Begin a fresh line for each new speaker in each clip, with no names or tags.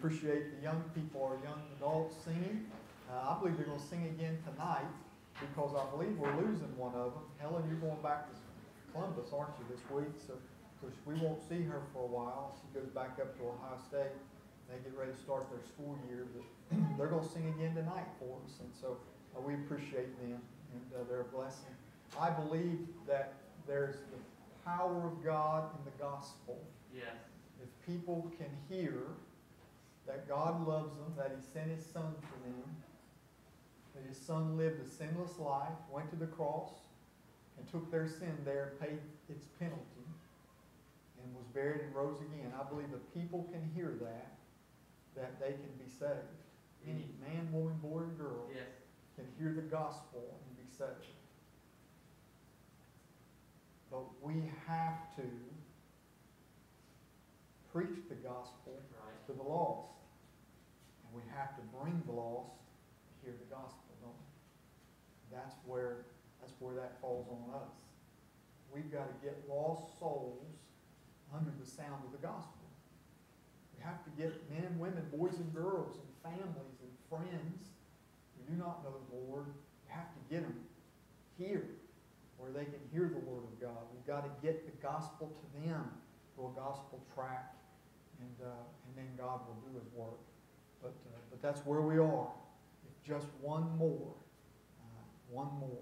appreciate the young people, our young adults singing. Uh, I believe they're going to sing again tonight because I believe we're losing one of them. Helen, you're going back to Columbus, aren't you, this week? So, of course, we won't see her for a while. She goes back up to Ohio State. They get ready to start their school year, but they're going to sing again tonight for us. And so uh, we appreciate them and uh, their blessing. I believe that there's the power of God in the gospel.
Yes.
If people can hear that God loves them, that He sent His Son for them, that His Son lived a sinless life, went to the cross, and took their sin there, paid its penalty, and was buried and rose again. I believe the people can hear that, that they can be saved. Any mm. man, woman, boy, or girl
Yes.
can hear the gospel and be saved. But we have to preach the gospel to the lost. Have to bring the lost to hear the gospel, don't we? That's where, that's where that falls on us. We've got to get lost souls under the sound of the gospel. We have to get men, and women, boys and girls, and families and friends who do not know the Lord. We have to get them here where they can hear the Word of God. We've got to get the gospel to them through a gospel tract, and, uh, and then God will do His work. But, uh, but that's where we are. Just one more. Uh, one more.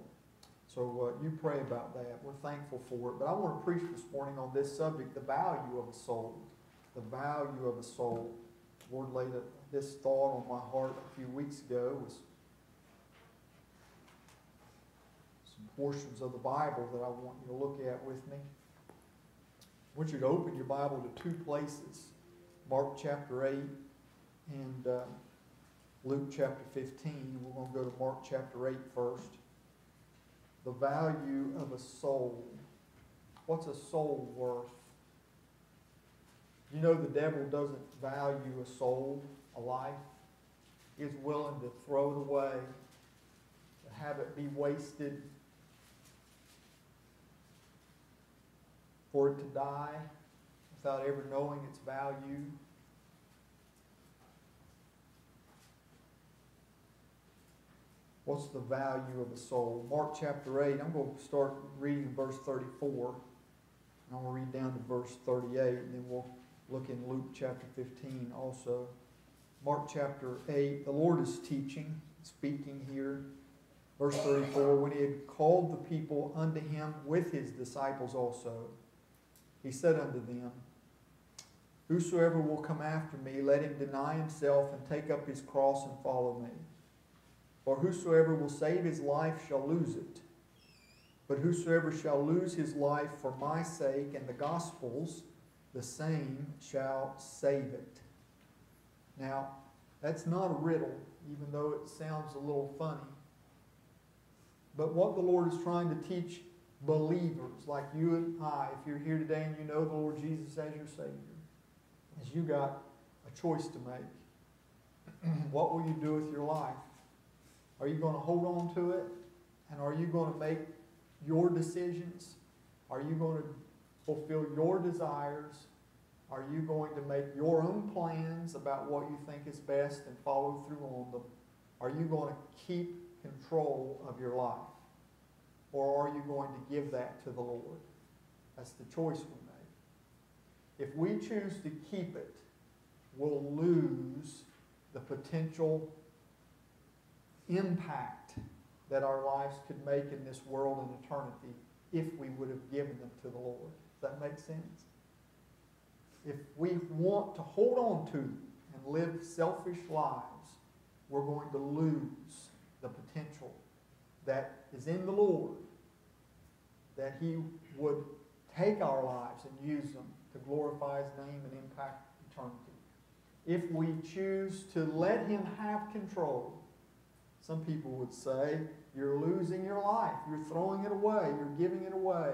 So uh, you pray about that. We're thankful for it. But I want to preach this morning on this subject, the value of a soul. The value of a soul. The Lord laid a, this thought on my heart a few weeks ago. Was some portions of the Bible that I want you to look at with me. I want you to open your Bible to two places Mark chapter 8 and uh, Luke chapter 15. We're going to go to Mark chapter 8 first. The value of a soul. What's a soul worth? You know the devil doesn't value a soul, a life. He is willing to throw it away, to have it be wasted, for it to die without ever knowing its value. What's the value of a soul? Mark chapter 8, I'm going to start reading verse 34. And I'm going to read down to verse 38, and then we'll look in Luke chapter 15 also. Mark chapter 8, the Lord is teaching, speaking here. Verse 34 When he had called the people unto him with his disciples also, he said unto them, Whosoever will come after me, let him deny himself and take up his cross and follow me. For whosoever will save his life shall lose it. But whosoever shall lose his life for my sake and the gospel's, the same shall save it. Now, that's not a riddle, even though it sounds a little funny. But what the Lord is trying to teach believers like you and I, if you're here today and you know the Lord Jesus as your Savior, is you got a choice to make. what will you do with your life? Are you going to hold on to it? And are you going to make your decisions? Are you going to fulfill your desires? Are you going to make your own plans about what you think is best and follow through on them? Are you going to keep control of your life? Or are you going to give that to the Lord? That's the choice we make. If we choose to keep it, we'll lose the potential impact that our lives could make in this world and eternity if we would have given them to the Lord. Does that make sense? If we want to hold on to and live selfish lives, we're going to lose the potential that is in the Lord, that He would take our lives and use them to glorify His name and impact eternity. If we choose to let Him have control, some people would say, you're losing your life. You're throwing it away. You're giving it away.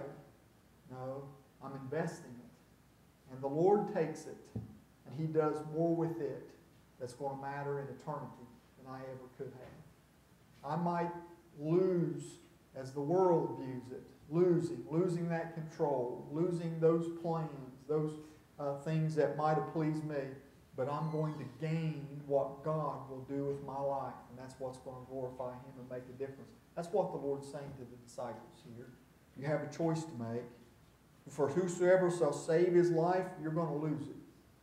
No, I'm investing it. And the Lord takes it, and He does more with it that's going to matter in eternity than I ever could have. I might lose as the world views it, losing, losing that control, losing those plans, those uh, things that might have pleased me but I'm going to gain what God will do with my life, and that's what's going to glorify Him and make a difference. That's what the Lord's saying to the disciples here. You have a choice to make. For whosoever shall save his life, you're going to lose it.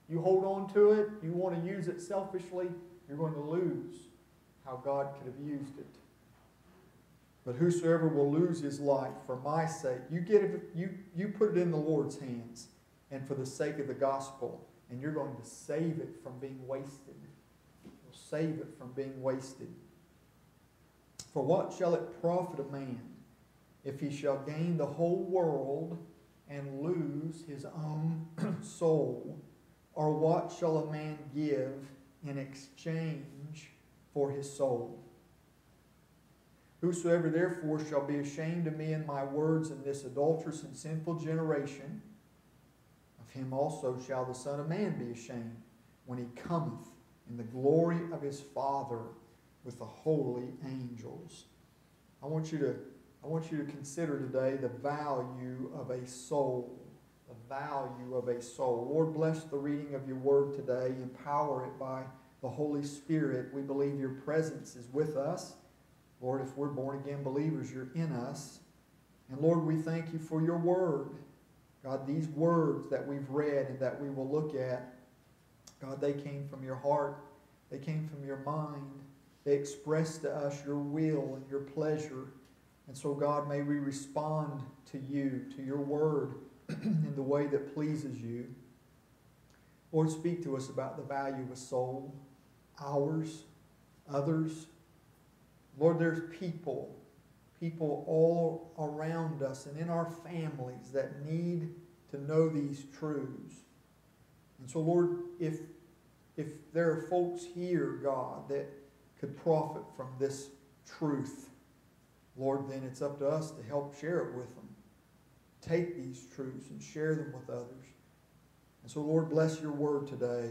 You hold on to it, you want to use it selfishly, you're going to lose how God could have used it. But whosoever will lose his life for my sake, you get it, you, you put it in the Lord's hands, and for the sake of the gospel and you're going to save it from being wasted. You'll save it from being wasted. For what shall it profit a man if he shall gain the whole world and lose his own soul? Or what shall a man give in exchange for his soul? Whosoever therefore shall be ashamed of me and my words in this adulterous and sinful generation, him also shall the Son of Man be ashamed when he cometh in the glory of his Father with the holy angels. I want you to, I want you to consider today the value of a soul. The value of a soul. Lord, bless the reading of your word today. Empower it by the Holy Spirit. We believe your presence is with us. Lord, if we're born again believers, you're in us. And Lord, we thank you for your word. God, these words that we've read and that we will look at, God, they came from your heart. They came from your mind. They express to us your will and your pleasure. And so, God, may we respond to you, to your word, in the way that pleases you. Lord, speak to us about the value of a soul, ours, others. Lord, there's people people all around us and in our families that need to know these truths. And so, Lord, if, if there are folks here, God, that could profit from this truth, Lord, then it's up to us to help share it with them. Take these truths and share them with others. And so, Lord, bless your word today.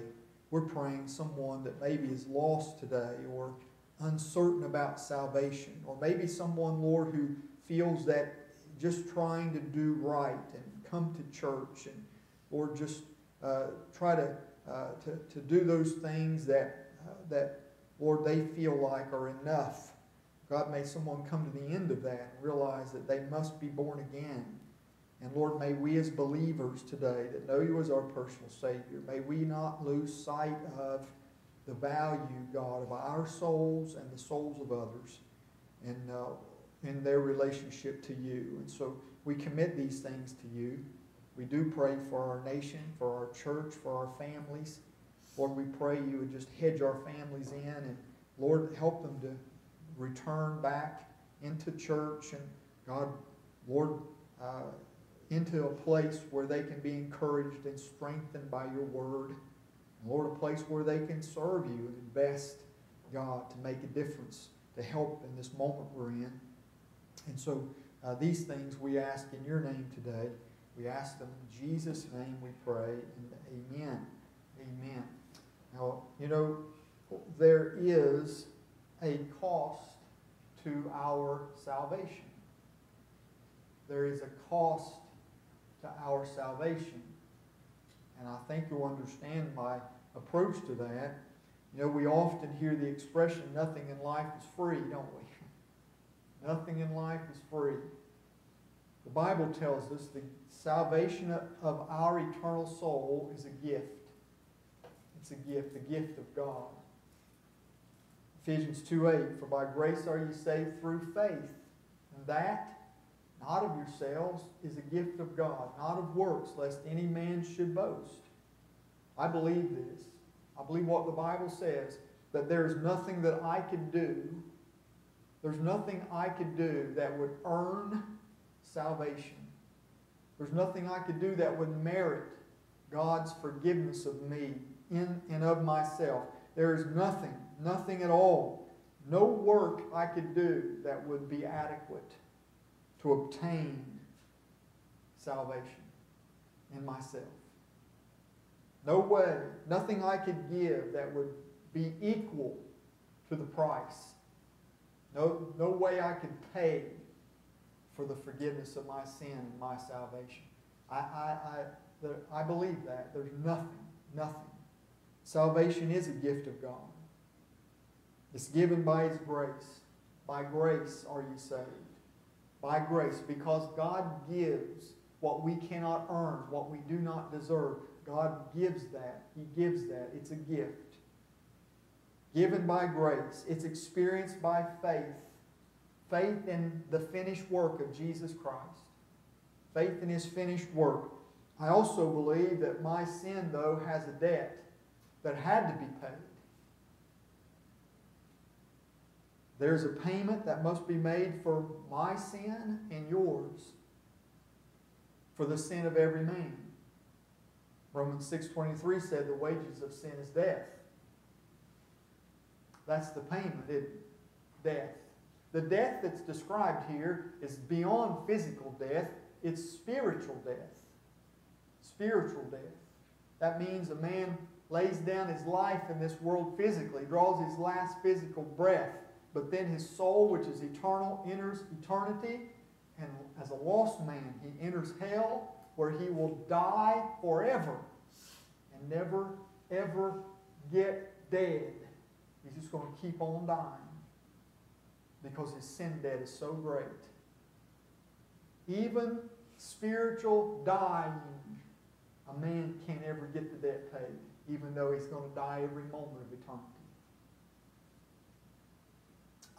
We're praying someone that maybe is lost today or uncertain about salvation. Or maybe someone, Lord, who feels that just trying to do right and come to church and, Lord, just uh, try to, uh, to, to do those things that, uh, that, Lord, they feel like are enough. God, may someone come to the end of that and realize that they must be born again. And Lord, may we as believers today that know you as our personal Savior, may we not lose sight of the value, God, of our souls and the souls of others. and uh, in their relationship to you. And so we commit these things to you. We do pray for our nation, for our church, for our families. Lord, we pray you would just hedge our families in and, Lord, help them to return back into church and, God, Lord, uh, into a place where they can be encouraged and strengthened by your word. Lord, a place where they can serve you and invest, God, to make a difference, to help in this moment we're in. And so uh, these things we ask in your name today. We ask them in Jesus' name we pray, and amen. Amen. Now, you know, there is a cost to our salvation. There is a cost to our salvation. And I think you'll understand my approach to that. You know, we often hear the expression, nothing in life is free, don't we? nothing in life is free. The Bible tells us the salvation of our eternal soul is a gift. It's a gift, the gift of God. Ephesians 2 8, for by grace are you saved through faith. And that, not of yourselves, is a gift of God, not of works, lest any man should boast. I believe this. I believe what the Bible says, that there is nothing that I could do, there's nothing I could do that would earn salvation. There's nothing I could do that would merit God's forgiveness of me in and of myself. There is nothing, nothing at all, no work I could do that would be adequate to obtain salvation in myself. No way, nothing I could give that would be equal to the price. No, no way I could pay for the forgiveness of my sin and my salvation. I, I, I, I believe that. There's nothing, nothing. Salvation is a gift of God. It's given by His grace. By grace are you saved. By grace, because God gives what we cannot earn, what we do not deserve. God gives that. He gives that. It's a gift. Given by grace. It's experienced by faith. Faith in the finished work of Jesus Christ. Faith in His finished work. I also believe that my sin, though, has a debt that had to be paid. There's a payment that must be made for my sin and yours for the sin of every man. Romans 6.23 said the wages of sin is death. That's the payment, it, death. The death that's described here is beyond physical death, it's spiritual death. Spiritual death. That means a man lays down his life in this world physically, draws his last physical breath, but then his soul, which is eternal, enters eternity, and as a lost man, he enters hell where he will die forever and never, ever get dead. He's just going to keep on dying because his sin debt is so great. Even spiritual dying, a man can't ever get the debt paid even though he's going to die every moment of eternity.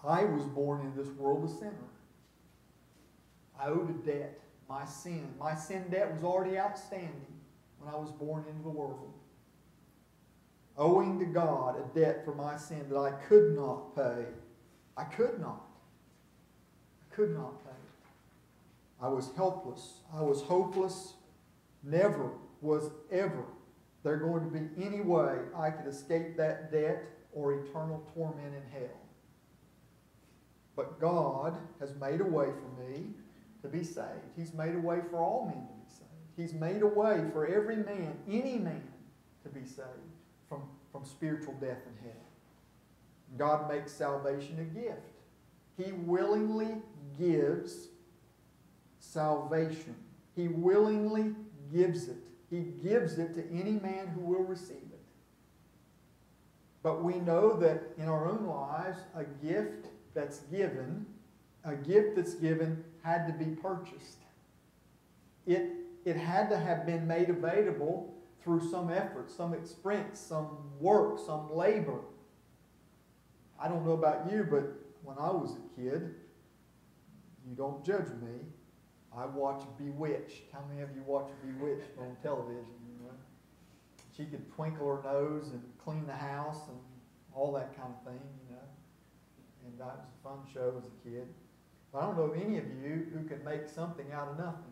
I was born in this world a sinner. I owed a debt, my sin. My sin debt was already outstanding when I was born into the world. Owing to God a debt for my sin that I could not pay. I could not. I could not pay. I was helpless. I was hopeless. Never was ever there going to be any way I could escape that debt or eternal torment in hell. But God has made a way for me to be saved. He's made a way for all men to be saved. He's made a way for every man, any man, to be saved from, from spiritual death and hell. God makes salvation a gift. He willingly gives salvation. He willingly gives it. He gives it to any man who will receive it. But we know that in our own lives, a gift that's given, a gift that's given had to be purchased. It, it had to have been made available through some effort, some expense, some work, some labor. I don't know about you, but when I was a kid, you don't judge me. I watched Bewitched. How many of you watched Bewitched on television? You know? She could twinkle her nose and clean the house and all that kind of thing. And that was a fun show as a kid. But I don't know any of you who can make something out of nothing.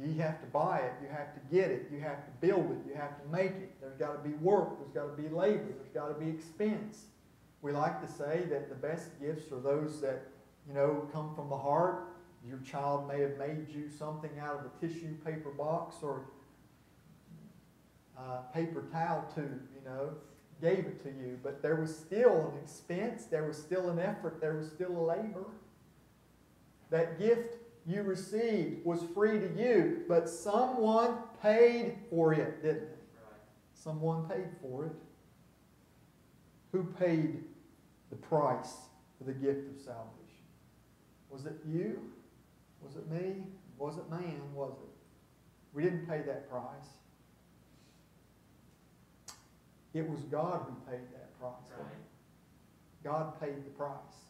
You have to buy it, you have to get it, you have to build it, you have to make it. There's got to be work, there's got to be labor, there's got to be expense. We like to say that the best gifts are those that, you know, come from the heart. Your child may have made you something out of a tissue paper box or uh, paper towel tube, you know, gave it to you. But there was still an expense, there was still an effort, there was still a labor. That gift you received was free to you, but someone paid for it, didn't it? Someone paid for it. Who paid the price for the gift of salvation? Was it you? Was it me? Was it man? Was it? We didn't pay that price. It was God who paid that price. Right. God paid the price.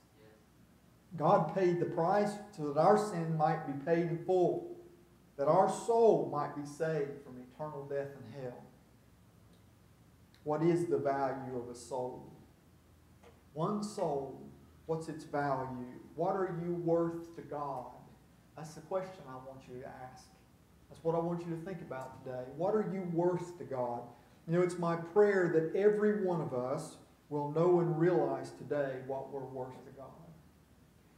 God paid the price so that our sin might be paid in full, that our soul might be saved from eternal death and hell. What is the value of a soul? One soul, what's its value? What are you worth to God? That's the question I want you to ask. That's what I want you to think about today. What are you worth to God? You know, it's my prayer that every one of us will know and realize today what we're worth to God.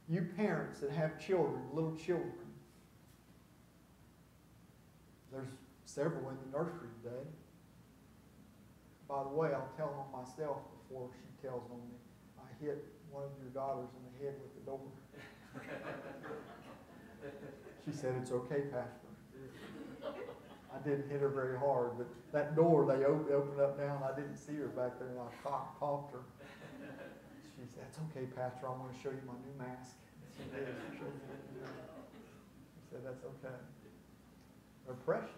You parents that have children, little children, there's several in the nursery today. By the way, I'll tell on myself before she tells on me. I hit one of your daughters in the head with the door. she said, It's okay, Pastor. I didn't hit her very hard, but that door they opened up down. I didn't see her back there, and I coughed her. She said, That's okay, Pastor. I want to show you my new mask. She said, That's okay. They're precious.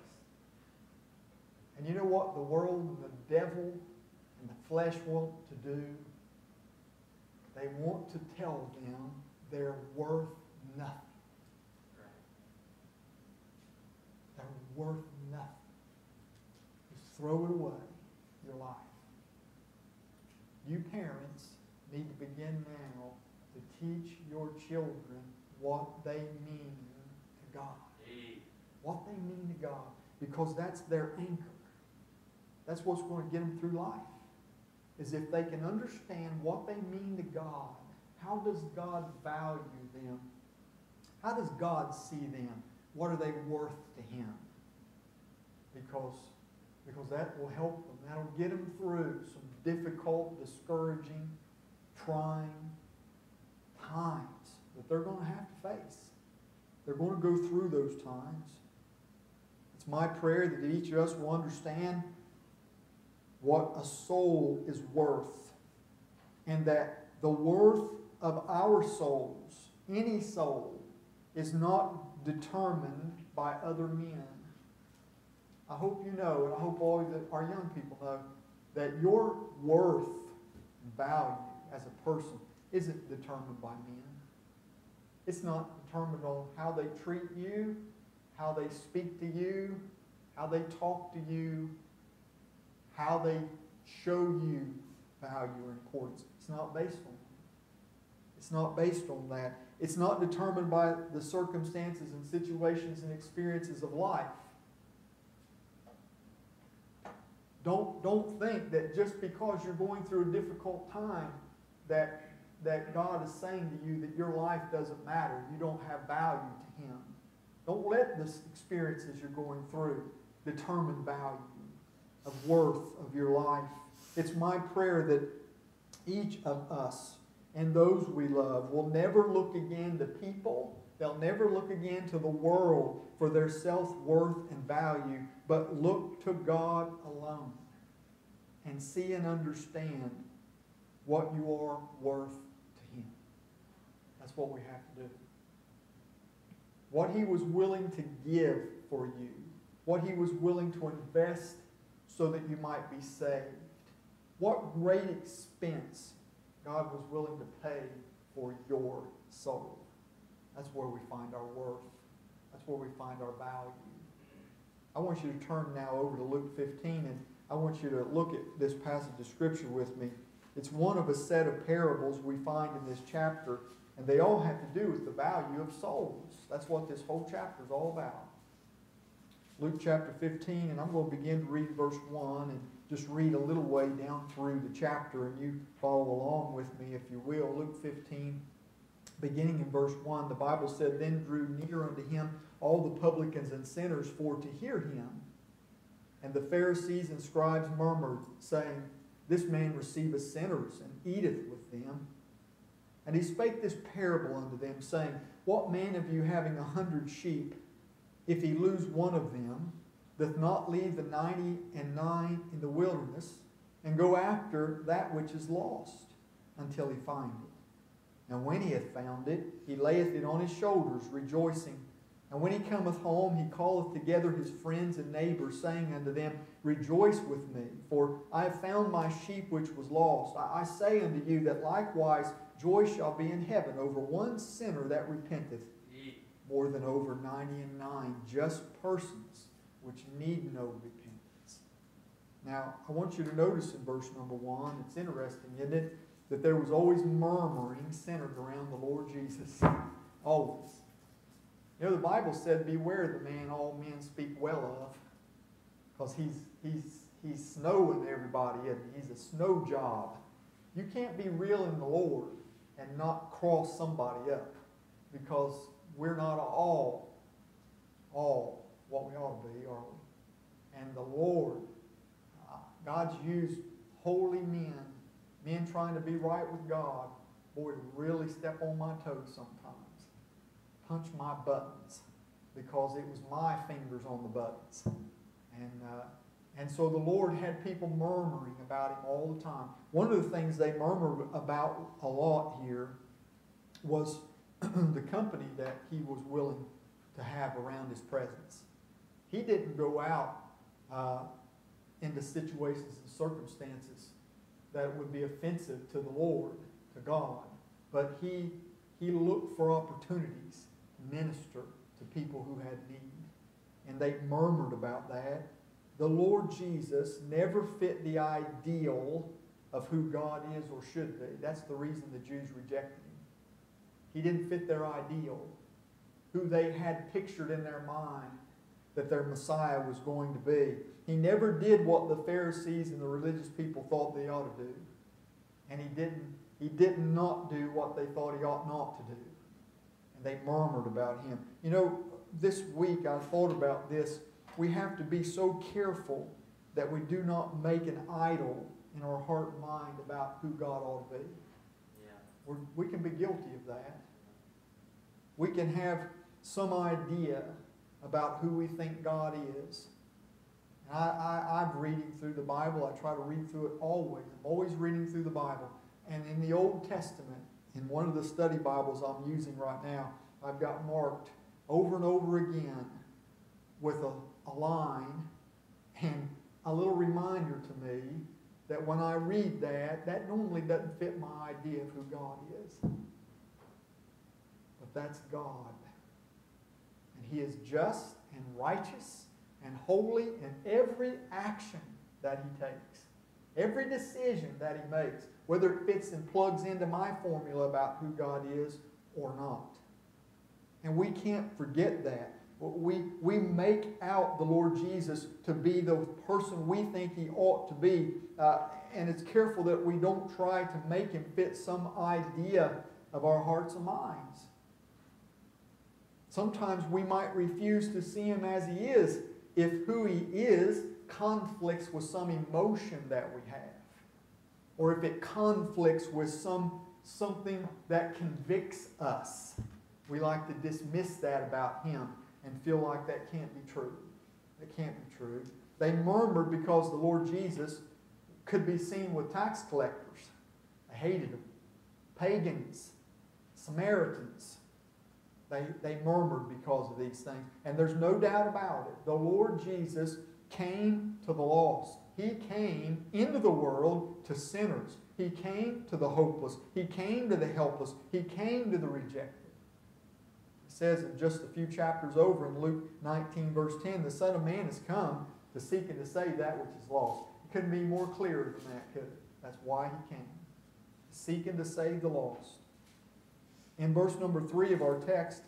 And you know what the world and the devil and the flesh want to do? They want to tell them they're worth nothing. They're worth throw it away, your life. You parents need to begin now to teach your children what they mean to God. What they mean to God. Because that's their anchor. That's what's going to get them through life. Is if they can understand what they mean to God. How does God value them? How does God see them? What are they worth to Him? Because, because that will help them. That'll get them through some difficult, discouraging, trying times that they're going to have to face. They're going to go through those times. It's my prayer that each of us will understand what a soul is worth and that the worth of our souls, any soul, is not determined by other men. I hope you know, and I hope all of our young people know, that your worth and value as a person isn't determined by men. It's not determined on how they treat you, how they speak to you, how they talk to you, how they show you value or importance. It's not based on. It's not based on that. It's not determined by the circumstances and situations and experiences of life. Don't, don't think that just because you're going through a difficult time that that God is saying to you that your life doesn't matter. You don't have value to Him. Don't let the experiences you're going through determine value of worth of your life. It's my prayer that each of us and those we love will never look again to people. They'll never look again to the world for their self worth and value, but look to God alone and see and understand what you are worth to Him. that's what we have to do. What he was willing to give for you, what he was willing to invest so that you might be saved. What great expense God was willing to pay for your soul. That's where we find our worth. That's where we find our value. I want you to turn now over to Luke 15 and I want you to look at this passage of Scripture with me. It's one of a set of parables we find in this chapter, and they all have to do with the value of souls. That's what this whole chapter is all about. Luke chapter 15, and I'm going to begin to read verse 1 and just read a little way down through the chapter, and you follow along with me if you will. Luke 15, beginning in verse 1, the Bible said, Then drew near unto him all the publicans and sinners for to hear him. And the Pharisees and scribes murmured, saying, This man receiveth sinners and eateth with them. And he spake this parable unto them, saying, What man of you having a hundred sheep, if he lose one of them, doth not leave the ninety and nine in the wilderness, and go after that which is lost, until he find it? And when he hath found it, he layeth it on his shoulders, rejoicing. And when he cometh home, he calleth together his friends and neighbors, saying unto them, Rejoice with me, for I have found my sheep which was lost. I, say unto you that likewise joy shall be in heaven over one sinner that repenteth, more than over ninety and nine just persons which need no repentance. Now, I want you to notice in verse number one, it's interesting, isn't it? That there was always murmuring centered around the Lord Jesus. Always. You know, the Bible said, Beware the man all men speak well of. Because he's, he's, he's snowing everybody, and he's a snow job. You can't be real in the Lord and not cross somebody up. Because we're not all, all what we ought to be, are we? And the Lord, uh, God's used holy men, men trying to be right with God, boy, really step on my toes sometimes punch my buttons because it was my fingers on the buttons. And, uh, and so the Lord had people murmuring about him all the time. One of the things they murmured about a lot here was the company that he was willing to have around his presence. He didn't go out uh, into situations and circumstances that would be offensive to the Lord, to God, but he, he looked for opportunities minister to people who had need. And they murmured about that. The Lord Jesus never fit the ideal of who God is or should be. That's the reason the Jews rejected him. He didn't fit their ideal, who they had pictured in their mind that their Messiah was going to be. He never did what the Pharisees and the religious people thought they ought to do. And he didn't, he did not do what they thought he ought not to do and they murmured about him. You know, this week I thought about this. We have to be so careful that we do not make an idol in our heart and mind about who God ought to be. Yeah. We're, we can be guilty of that. We can have some idea about who we think God is. I, I, I'm reading through the Bible. I try to read through it always. I'm always reading through the Bible. And in the Old Testament, in one of the study Bibles I'm using right now, I've got marked over and over again with a, a line and a little reminder to me that when I read that, that normally doesn't fit my idea of who God is. But that's God. And He is just and righteous and holy in every action that He takes, every decision that He makes whether it fits and plugs into my formula about who God is or not. And we can't forget that. We, we make out the Lord Jesus to be the person we think he ought to be. Uh, and it's careful that we don't try to make him fit some idea of our hearts and minds. Sometimes we might refuse to see him as he is if who he is conflicts with some emotion that we have or if it conflicts with some, something that convicts us. We like to dismiss that about him and feel like that can't be true. That can't be true. They murmured because the Lord Jesus could be seen with tax collectors. They hated him. Pagans, Samaritans. They, they murmured because of these things. And there's no doubt about it. The Lord Jesus came to the lost. He came into the world to sinners. He came to the hopeless. He came to the helpless. He came to the rejected. It says in just a few chapters over in Luke 19, verse 10, the Son of Man has come to seek and to save that which is lost. It couldn't be more clear than that, could it? That's why he came. Seeking to save the lost. In verse number 3 of our text,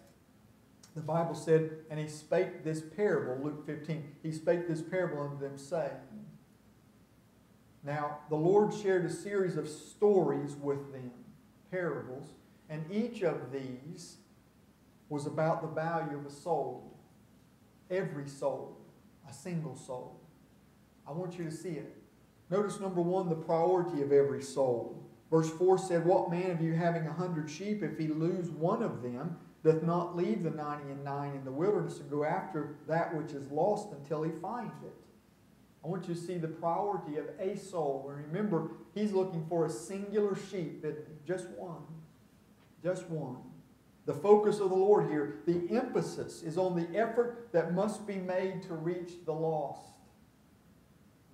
the Bible said, and he spake this parable, Luke 15, he spake this parable unto them, saying, Now, the Lord shared a series of stories with them, parables, and each of these was about the value of a soul. Every soul, a single soul. I want you to see it. Notice number one, the priority of every soul. Verse 4 said, What man of you having a hundred sheep, if he lose one of them, doth not leave the ninety and nine in the wilderness and go after that which is lost until he finds it? I want you to see the priority of a soul. And remember, he's looking for a singular sheep, just one. Just one. The focus of the Lord here, the emphasis is on the effort that must be made to reach the lost.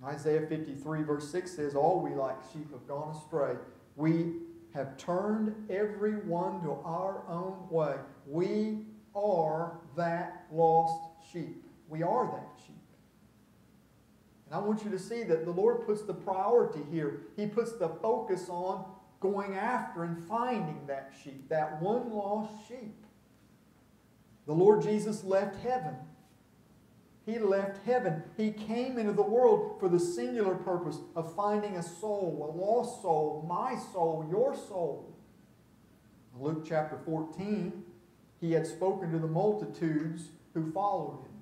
Isaiah 53, verse 6 says, All we like sheep have gone astray. We have turned every one to our own way. We are that lost sheep. We are that sheep. And I want you to see that the Lord puts the priority here. He puts the focus on going after and finding that sheep, that one lost sheep. The Lord Jesus left heaven. He left heaven. He came into the world for the singular purpose of finding a soul, a lost soul, my soul, your soul. Luke chapter 14, he had spoken to the multitudes who followed him.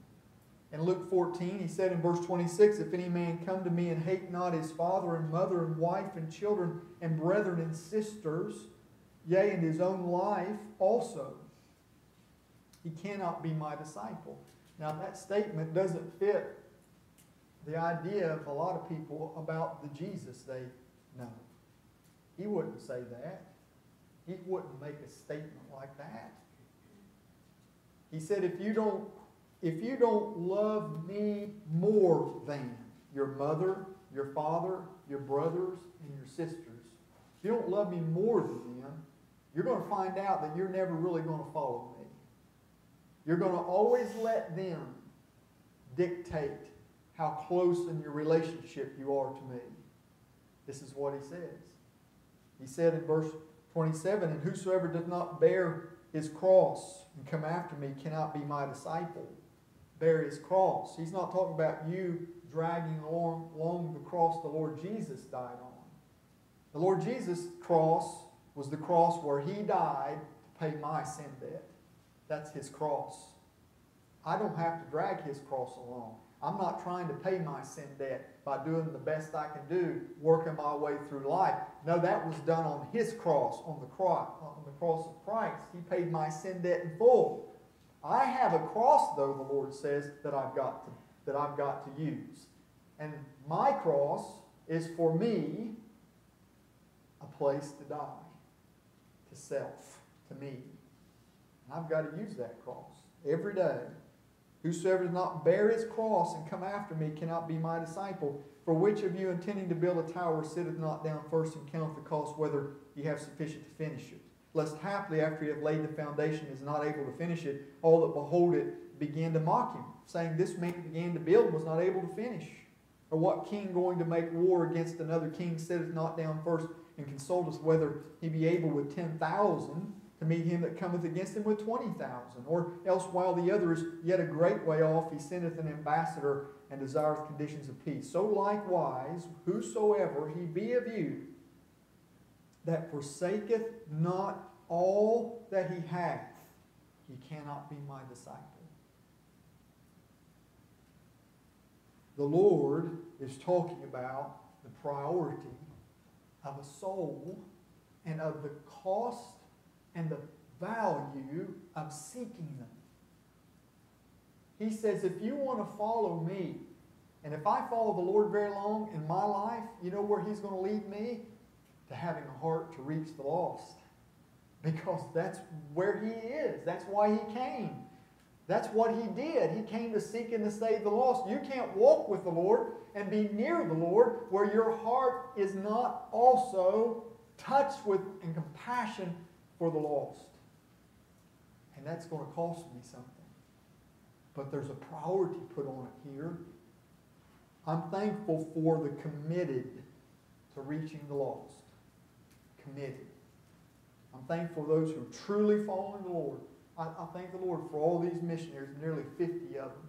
In Luke 14, he said in verse 26, If any man come to me and hate not his father and mother and wife and children and brethren and sisters, yea, and his own life also, he cannot be my disciple. Now, that statement doesn't fit the idea of a lot of people about the Jesus they know. He wouldn't say that. He wouldn't make a statement like that. He said, if you don't, if you don't love me more than your mother, your father, your brothers, and your sisters, if you don't love me more than them, you're going to find out that you're never really going to follow me. You're going to always let them dictate how close in your relationship you are to me. This is what he says. He said in verse 27 And whosoever does not bear his cross and come after me cannot be my disciple. Bear his cross. He's not talking about you dragging along, along the cross the Lord Jesus died on. The Lord Jesus' cross was the cross where he died to pay my sin debt. That's his cross. I don't have to drag his cross along. I'm not trying to pay my sin debt by doing the best I can do, working my way through life. No, that was done on his cross, on the cross, on the cross of Christ. He paid my sin debt in full. I have a cross, though, the Lord says, that I've got to, that I've got to use. And my cross is for me a place to die, to self, to me. I've got to use that cross every day. Whosoever does not bear his cross and come after me cannot be my disciple. For which of you intending to build a tower sitteth not down first and counteth the cost whether ye have sufficient to finish it? Lest haply after he have laid the foundation is not able to finish it, all that behold it begin to mock him, saying, This man began to build was not able to finish. Or what king going to make war against another king sitteth not down first and consulteth whether he be able with ten thousand to meet him that cometh against him with twenty thousand. Or else while the other is yet a great way off, he sendeth an ambassador and desireth conditions of peace. So likewise, whosoever he be of you that forsaketh not all that he hath, he cannot be my disciple. The Lord is talking about the priority of a soul and of the cost and the value of seeking them. He says, if you want to follow me, and if I follow the Lord very long in my life, you know where He's going to lead me? To having a heart to reach the lost. Because that's where He is. That's why He came. That's what he did. He came to seek and to save the lost. You can't walk with the Lord and be near the Lord where your heart is not also touched with and compassion for the lost. And that's going to cost me something. But there's a priority put on it here. I'm thankful for the committed to reaching the lost. Committed. I'm thankful for those who are truly follow the Lord. I, I thank the Lord for all these missionaries, nearly 50 of them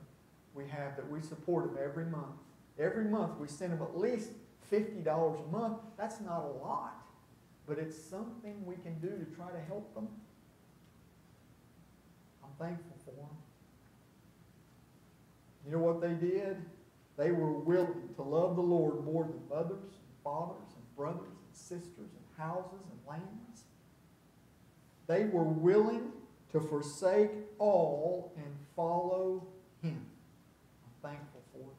we have that we support them every month. Every month we send them at least $50 a month. That's not a lot, but it's something we can do to try to help them. I'm thankful for them. You know what they did? They were willing to love the Lord more than mothers and fathers and brothers and sisters and houses and lands. They were willing to forsake all and follow Him. I'm thankful for them.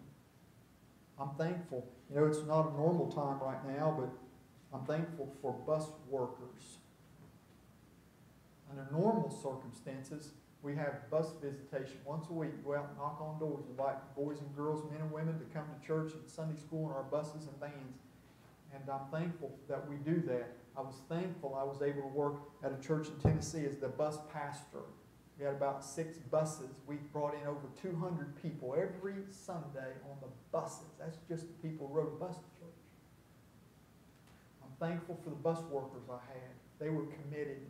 I'm thankful. You know, it's not a normal time right now, but I'm thankful for bus workers. Under normal circumstances, we have bus visitation once a week. Go out and knock on doors, invite boys and girls, men and women to come to church and Sunday school in our buses and vans. And I'm thankful that we do that. I was thankful I was able to work at a church in Tennessee as the bus pastor. We had about six buses. We brought in over 200 people every Sunday on the buses. That's just the people who rode a bus to thankful for the bus workers I had. They were committed.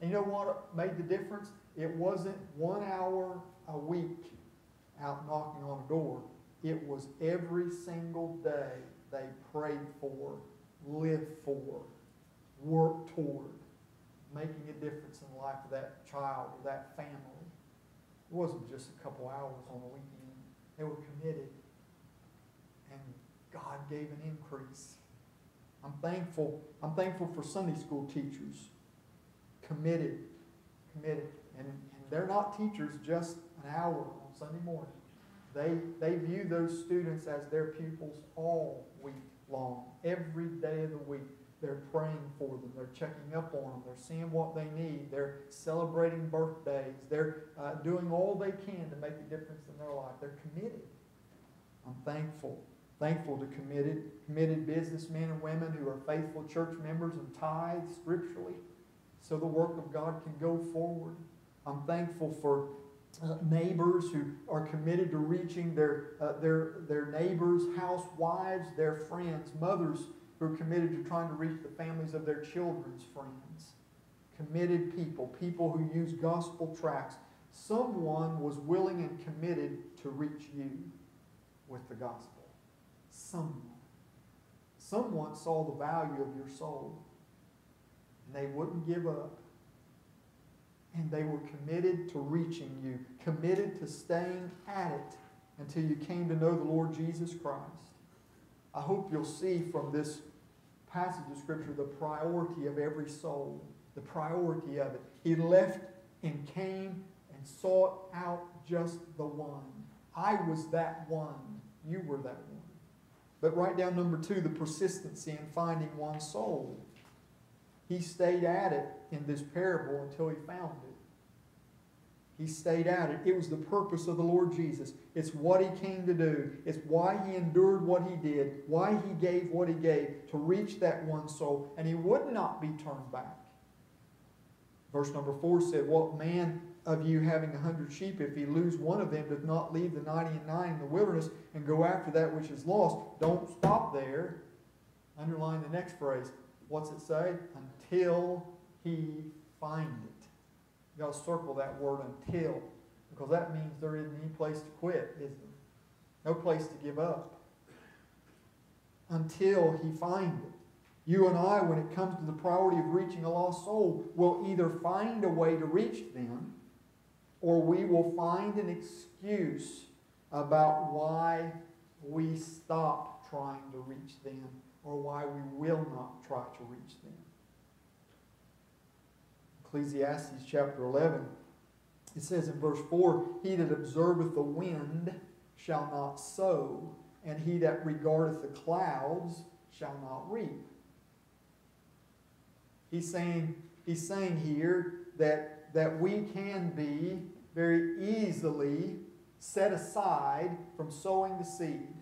And you know what made the difference? It wasn't one hour a week out knocking on a door. It was every single day they prayed for, lived for, worked toward making a difference in the life of that child or that family. It wasn't just a couple hours on the weekend. They were committed. And God gave an increase. I'm thankful. I'm thankful for Sunday school teachers. Committed. Committed. And, and they're not teachers just an hour on Sunday morning. They, they view those students as their pupils all week long, every day of the week. They're praying for them. They're checking up on them. They're seeing what they need. They're celebrating birthdays. They're uh, doing all they can to make a difference in their life. They're committed. I'm thankful. Thankful to committed, committed businessmen and women who are faithful church members and tithe scripturally so the work of God can go forward. I'm thankful for uh, neighbors who are committed to reaching their, uh, their, their neighbors, housewives, their friends, mothers who are committed to trying to reach the families of their children's friends. Committed people, people who use gospel tracts. Someone was willing and committed to reach you with the gospel. Someone. Someone saw the value of your soul. And they wouldn't give up. And they were committed to reaching you, committed to staying at it until you came to know the Lord Jesus Christ. I hope you'll see from this passage of Scripture the priority of every soul, the priority of it. He left and came and sought out just the one. I was that one. You were that one. But write down number two the persistency in finding one soul. He stayed at it in this parable until he found it. He stayed at it. It was the purpose of the Lord Jesus. It's what he came to do. It's why he endured what he did, why he gave what he gave to reach that one soul. And he would not be turned back. Verse number four said, What man of you having a hundred sheep, if he lose one of them, does not leave the ninety and nine in the wilderness and go after that which is lost? Don't stop there. Underline the next phrase. What's it say? Until he find it. You got to circle that word until, because that means there isn't any place to quit, is there? No place to give up. Until he find it. You and I, when it comes to the priority of reaching a lost soul, will either find a way to reach them, or we will find an excuse about why we stop trying to reach them, or why we will not try to reach them. Ecclesiastes chapter 11, it says in verse 4 He that observeth the wind shall not sow, and he that regardeth the clouds shall not reap. He's saying, he's saying here that, that we can be very easily set aside from sowing the seed.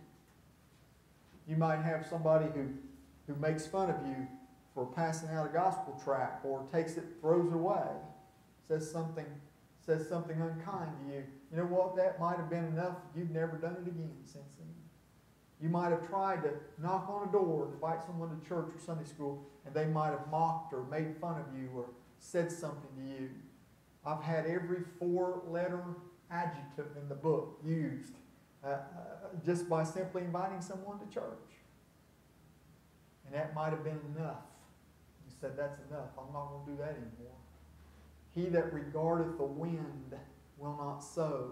You might have somebody who, who makes fun of you for passing out a gospel tract or takes it, throws it away, says something, says something unkind to you. You know what? That might have been enough. You've never done it again since then. You might have tried to knock on a door, and invite someone to church or Sunday school, and they might have mocked or made fun of you or said something to you. I've had every four letter adjective in the book used uh, uh, just by simply inviting someone to church. And that might have been enough. You said, That's enough. I'm not going to do that anymore. He that regardeth the wind will not sow.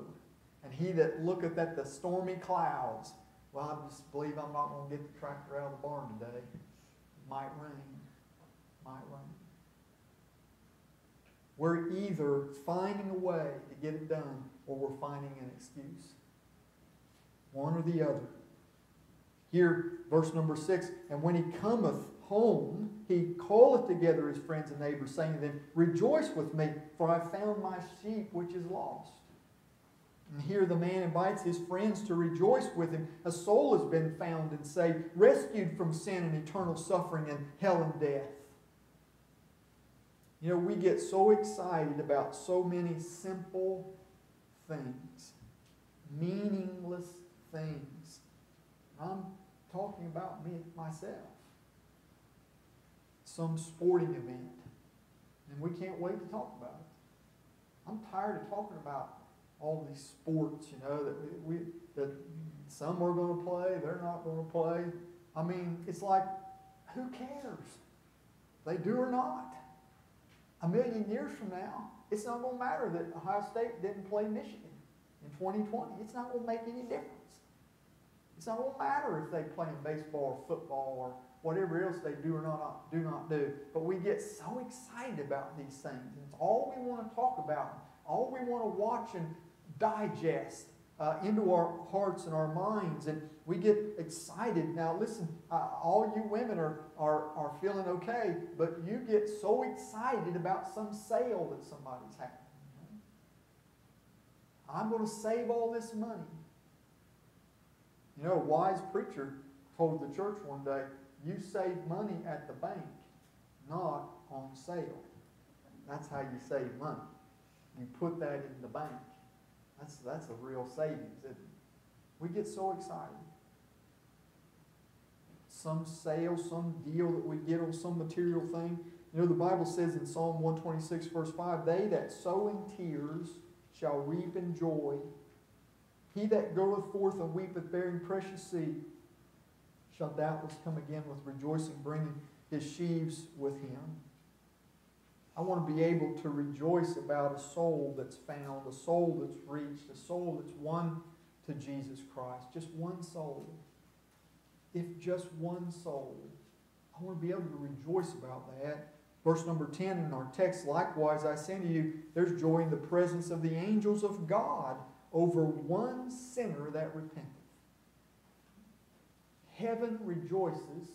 And he that looketh at the stormy clouds, well, I just believe I'm not going to get the tractor out of the barn today. It might rain. Might rain. We're either finding a way to get it done or we're finding an excuse. One or the other. Here, verse number six, and when he cometh home, he calleth together his friends and neighbors, saying to them, Rejoice with me, for I found my sheep which is lost. And here the man invites his friends to rejoice with him. A soul has been found and saved, rescued from sin and eternal suffering and hell and death. You know, we get so excited about so many simple things, meaningless things. I'm talking about me myself. Some sporting event. And we can't wait to talk about it. I'm tired of talking about all these sports, you know, that we that some are going to play, they're not going to play. I mean, it's like, who cares? They do or not. A million years from now, it's not going to matter that Ohio State didn't play Michigan in 2020. It's not going to make any difference. It's not going to matter if they play in baseball or football or whatever else they do or not do not do. But we get so excited about these things. It's all we want to talk about, all we want to watch and digest uh, into our hearts and our minds. And we get excited. Now, listen, uh, all you women are, are, are feeling okay, but you get so excited about some sale that somebody's having. I'm going to save all this money. You know, a wise preacher told the church one day, you save money at the bank, not on sale. That's how you save money. You put that in the bank. That's, that's a real savings, isn't it? We get so excited. Some sale, some deal that we get on some material thing. You know, the Bible says in Psalm 126, verse 5, They that sow in tears shall reap in joy. He that goeth forth and weepeth, bearing precious seed, shall doubtless come again with rejoicing, bringing his sheaves with him. I want to be able to rejoice about a soul that's found, a soul that's reached, a soul that's won to Jesus Christ. Just one soul. If just one soul. I want to be able to rejoice about that. Verse number 10 in our text, likewise, I say to you, there's joy in the presence of the angels of God over one sinner that repenteth. Heaven rejoices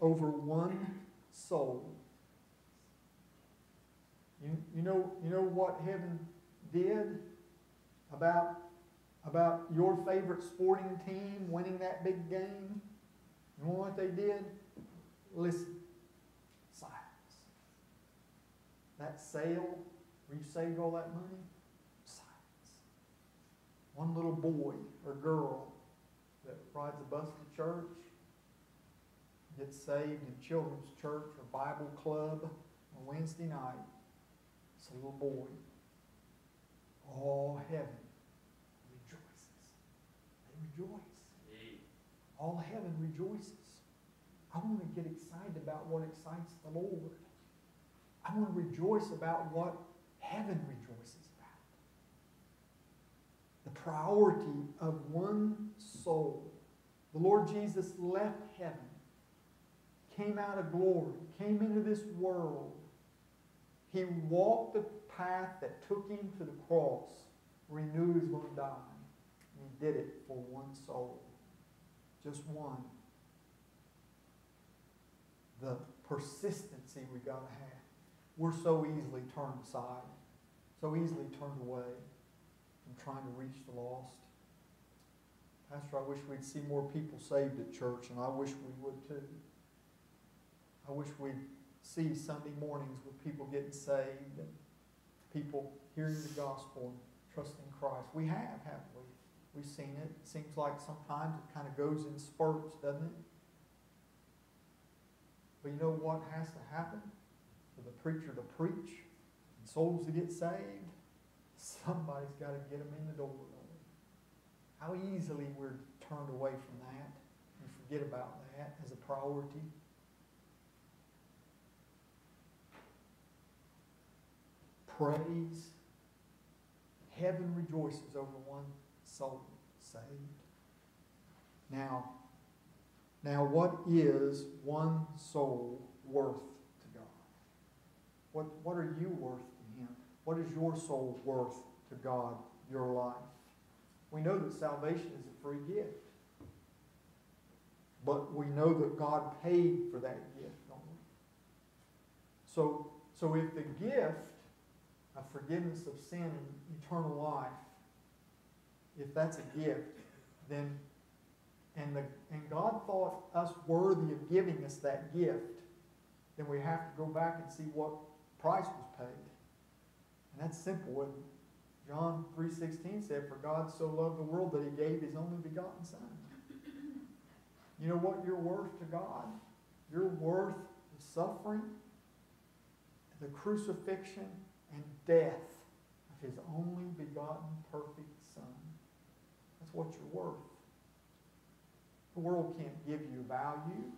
over one soul you, you, know, you know what heaven did about, about your favorite sporting team winning that big game? You know what they did? Listen. Silence. That sale where you saved all that money? Silence. One little boy or girl that rides a bus to church gets saved in children's church or Bible club on Wednesday night little boy. All heaven rejoices. They rejoice. All heaven rejoices. I want to get excited about what excites the Lord. I want to rejoice about what heaven rejoices about. The priority of one soul. The Lord Jesus left heaven, came out of glory, came into this world he walked the path that took him to the cross where he knew he was going to die. And he did it for one soul. Just one. The persistency we got to have. We're so easily turned aside, so easily turned away. from trying to reach the lost. Pastor, I wish we'd see more people saved at church, and I wish we would too. I wish we'd see Sunday mornings with people getting saved and people hearing the gospel and trusting Christ. We have, haven't we? We've seen it. It seems like sometimes it kind of goes in spurts, doesn't it? But you know what has to happen for the preacher to preach and souls to get saved? Somebody's got to get them in the door. How easily we're turned away from that and forget about that as a priority. Praise. Heaven rejoices over one soul saved. Now, now what is one soul worth to God? What, what are you worth to Him? What is your soul worth to God, your life? We know that salvation is a free gift. But we know that God paid for that gift, don't we? So, so if the gift of forgiveness of sin and eternal life, if that's a gift, then and the and God thought us worthy of giving us that gift, then we have to go back and see what price was paid. And that's simple, isn't? John 3.16 said, For God so loved the world that he gave his only begotten Son. You know what you're worth to God? You're worth the suffering, the crucifixion, and death of his only begotten perfect Son. That's what you're worth. The world can't give you value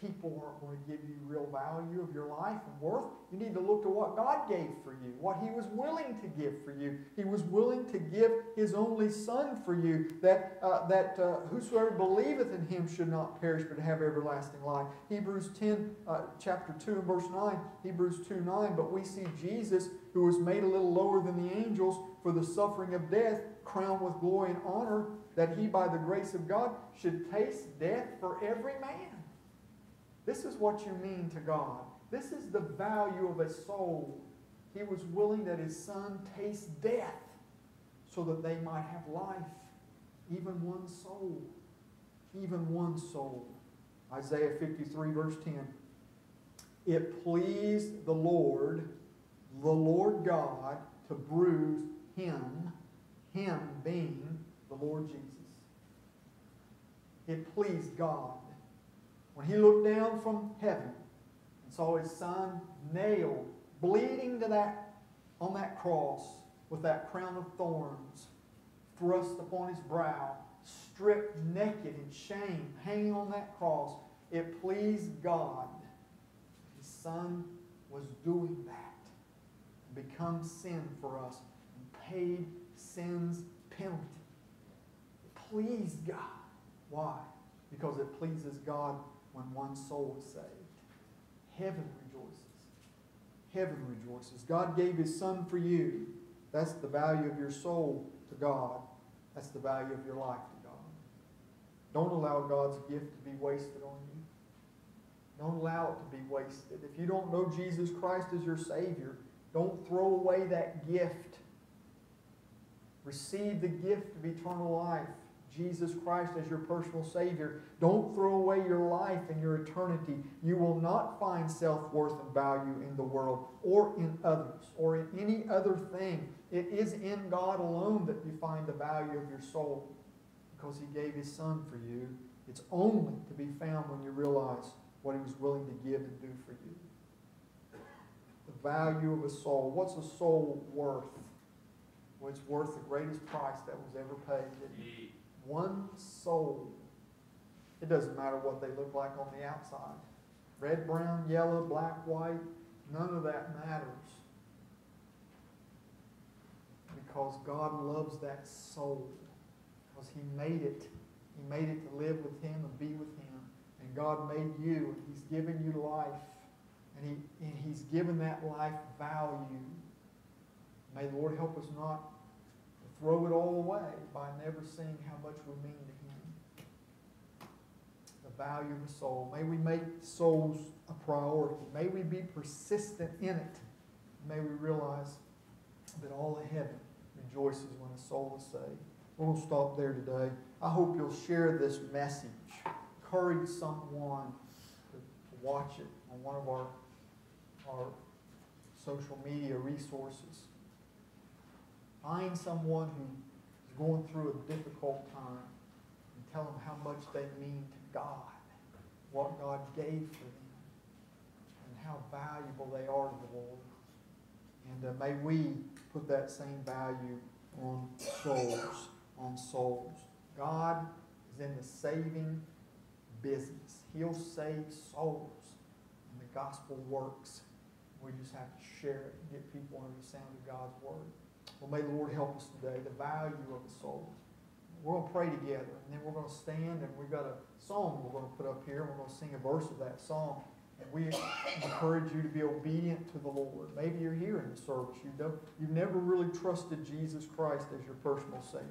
people aren't going to give you real value of your life and worth. You need to look to what God gave for you, what He was willing to give for you. He was willing to give His only Son for you, that, uh, that uh, whosoever believeth in Him should not perish but have everlasting life. Hebrews 10, uh, chapter 2 and verse 9, Hebrews 2 9, but we see Jesus, who was made a little lower than the angels for the suffering of death, crowned with glory and honor, that He, by the grace of God, should taste death for every man. This is what you mean to God. This is the value of a soul. He was willing that his son taste death so that they might have life. Even one soul. Even one soul. Isaiah 53, verse 10. It pleased the Lord, the Lord God, to bruise him, him being the Lord Jesus. It pleased God when he looked down from heaven and saw his son nailed, bleeding to that, on that cross with that crown of thorns thrust upon his brow, stripped naked in shame, hanging on that cross, it pleased God. His son was doing that, become sin for us, paid sin's penalty. Please God. Why? Because it pleases God when one soul is saved. Heaven rejoices. Heaven rejoices. God gave His Son for you. That's the value of your soul to God. That's the value of your life to God. Don't allow God's gift to be wasted on you. Don't allow it to be wasted. If you don't know Jesus Christ as your Savior, don't throw away that gift. Receive the gift of eternal life. Jesus Christ as your personal Savior. Don't throw away your life and your eternity. You will not find self worth and value in the world or in others or in any other thing. It is in God alone that you find the value of your soul because He gave His Son for you. It's only to be found when you realize what He was willing to give and do for you. The value of a soul. What's a soul worth? Well, it's worth the greatest price that was ever paid one soul. It doesn't matter what they look like on the outside red, brown, yellow, black, white, none of that matters. Because God loves that soul. Because He made it. He made it to live with Him and be with Him. And God made you, and He's given you life. And, he, and He's given that life value. May the Lord help us not throw it all away by never seeing how much we mean to Him. The value of the soul. May we make souls a priority. May we be persistent in it. May we realize that all of heaven rejoices when a soul is saved. To stop there today. I hope you'll share this message. Encourage someone to watch it on one of our, our social media resources. Find someone who is going through a difficult time and tell them how much they mean to God, what God gave for them, and how valuable they are to the Lord. And uh, may we put that same value on souls, on souls. God is in the saving business. He'll save souls, and the gospel works. We just have to share it and get people under the sound of God's word. Well, may the Lord help us today, the value of the soul. We're going to pray together, and then we're going to stand, and we've got a song we're going to put up here, and we're going to sing a verse of that song. And we encourage you to be obedient to the Lord. Maybe you're here in the service. You've, never, you've never really trusted Jesus Christ as your personal Savior.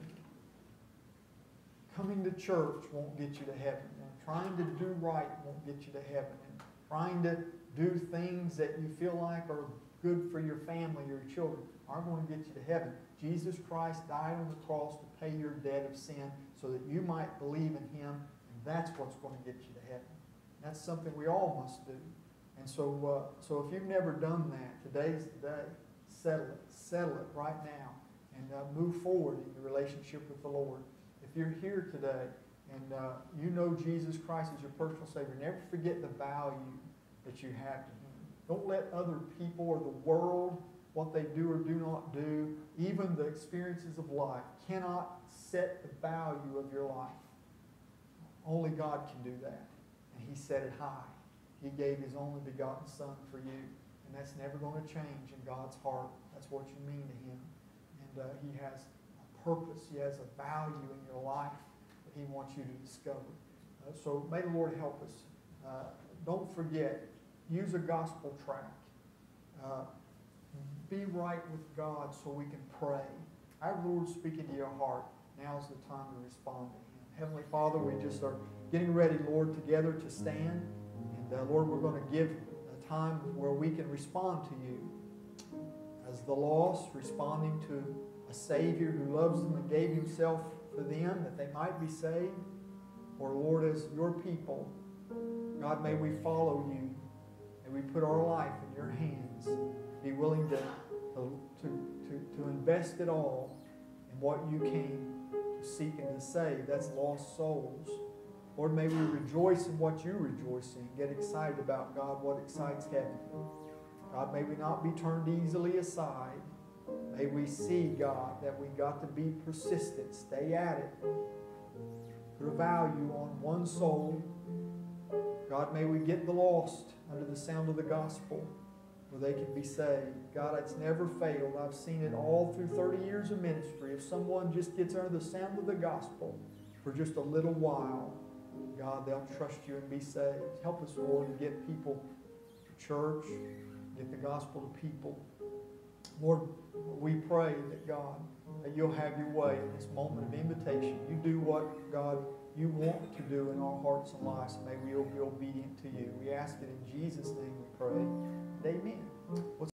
Coming to church won't get you to heaven. And trying to do right won't get you to heaven. And trying to do things that you feel like are good for your family or your children aren't going to get you to heaven. Jesus Christ died on the cross to pay your debt of sin so that you might believe in Him, and that's what's going to get you to heaven. That's something we all must do. And so, uh, so if you've never done that, today's the day. Settle it. Settle it right now. And uh, move forward in your relationship with the Lord. If you're here today and uh, you know Jesus Christ as your personal Savior, never forget the value that you have to Him. Don't let other people or the world, what they do or do not do, even the experiences of life, cannot set the value of your life. Only God can do that and he set it high. He gave his only begotten son for you. And that's never going to change in God's heart. That's what you mean to him. And uh, he has a purpose. He has a value in your life that he wants you to discover. Uh, so may the Lord help us. Uh, don't forget, use a gospel tract. Uh, be right with God so we can pray. Our Lord speaking to your heart. Now's the time to respond to him. Heavenly Father, we just are getting ready, Lord, together to stand. And uh, Lord, we're going to give a time where we can respond to you as the lost, responding to a Savior who loves them and gave himself for them that they might be saved. Or, Lord, as your people, God, may we follow you. May we put our life in your hands. Be willing to, to, to, to invest it all in what you came to seek and to save. That's lost souls. Lord, may we rejoice in what you rejoice in. Get excited about, God, what excites heaven. God, may we not be turned easily aside. May we see, God, that we got to be persistent. Stay at it. Put a value on one soul. God, may we get the lost under the sound of the gospel where they can be saved. God, it's never failed. I've seen it all through 30 years of ministry. If someone just gets under the sound of the gospel for just a little while, God, they'll trust you and be saved. Help us, Lord, to get people to church, get the gospel to people. Lord, we pray that God, that you'll have your way in this moment of invitation. You do what, God, you want to do in our hearts and lives. May we all be obedient to you. We ask it in Jesus' name we pray. Amen.